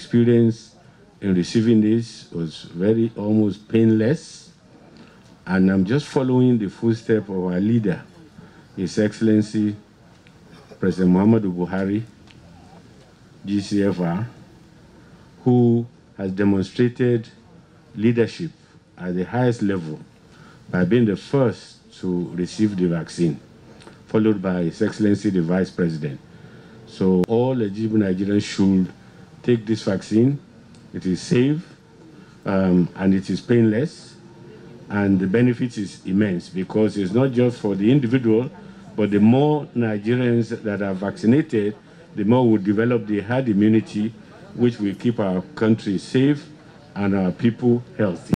experience in receiving this was very almost painless, and I'm just following the footsteps of our leader, His Excellency President Muhammadu Buhari, GCFR, who has demonstrated leadership at the highest level by being the first to receive the vaccine, followed by His Excellency the Vice President. So all eligible Nigerians should take this vaccine. It is safe um, and it is painless, and the benefit is immense because it's not just for the individual, but the more Nigerians that are vaccinated, the more we develop the herd immunity, which will keep our country safe and our people healthy.